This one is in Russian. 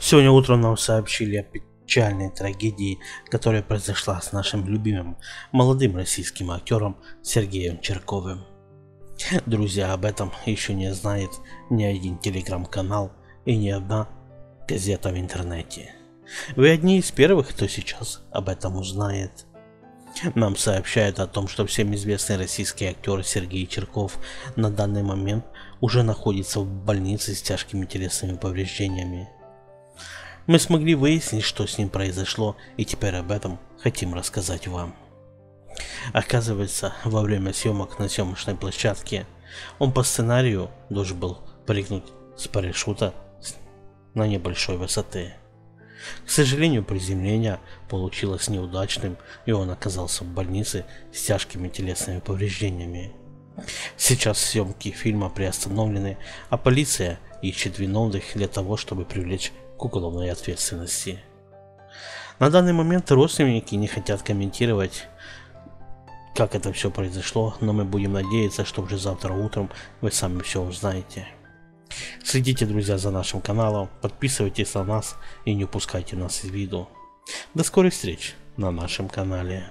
Сегодня утром нам сообщили о печальной трагедии, которая произошла с нашим любимым молодым российским актером Сергеем Черковым. Друзья, об этом еще не знает ни один телеграм-канал и ни одна газета в интернете. Вы одни из первых, кто сейчас об этом узнает. Нам сообщают о том, что всем известный российский актер Сергей Черков на данный момент уже находится в больнице с тяжкими телесными повреждениями. Мы смогли выяснить, что с ним произошло, и теперь об этом хотим рассказать вам. Оказывается, во время съемок на съемочной площадке он по сценарию должен был прыгнуть с парашюта на небольшой высоты. К сожалению, приземление получилось неудачным, и он оказался в больнице с тяжкими телесными повреждениями. Сейчас съемки фильма приостановлены, а полиция ищет виновных для того, чтобы привлечь к уголовной ответственности. На данный момент родственники не хотят комментировать, как это все произошло, но мы будем надеяться, что уже завтра утром вы сами все узнаете. Следите, друзья, за нашим каналом, подписывайтесь на нас и не упускайте нас из виду. До скорых встреч на нашем канале.